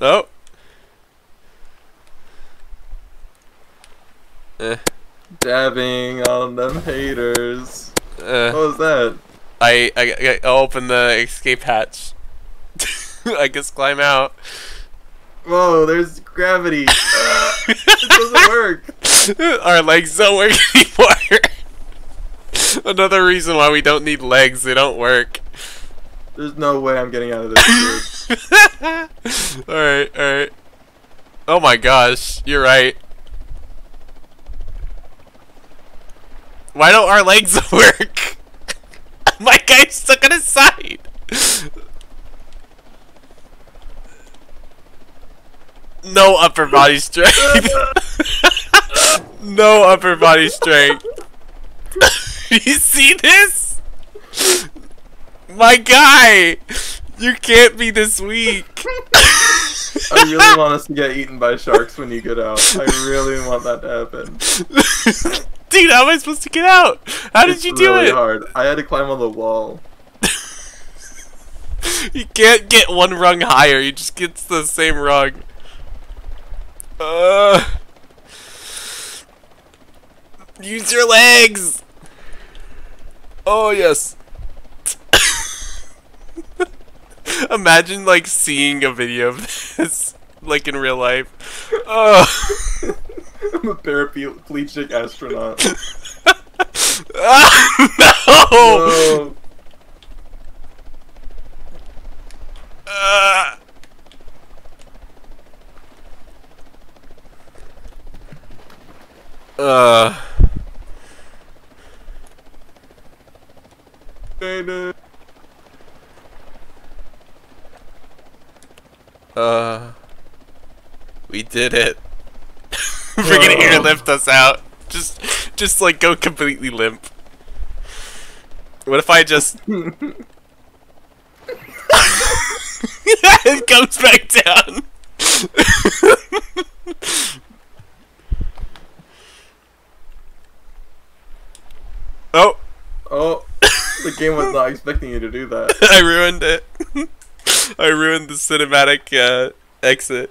Oh. Eh. Dabbing on them haters. Uh, What was that? I, I, I open the escape hatch. I guess climb out. Whoa, there's gravity. Uh, it doesn't work. Our legs don't work anymore. Another reason why we don't need legs, they don't work. There's no way I'm getting out of this. alright, alright. Oh my gosh, you're right. Why don't our legs work? my guy's stuck on his side. No upper body strength. no upper body strength. you see this? My guy! You can't be this weak. I really want us to get eaten by sharks when you get out. I really want that to happen. Dude, how am I supposed to get out? How did you do really it? hard. I had to climb on the wall. You can't get one rung higher, you just get the same rung. Uh, use your legs! Oh, yes. Imagine, like, seeing a video of this, like, in real life. Oh. I'm a paraplegic astronaut. Ah, no! Whoa. Uh, uh, uh, we did it. Freaking airlift us out. Just, just like go completely limp. What if I just it comes back down. oh, Oh, the game was not expecting you to do that. I ruined it. I ruined the cinematic uh, exit.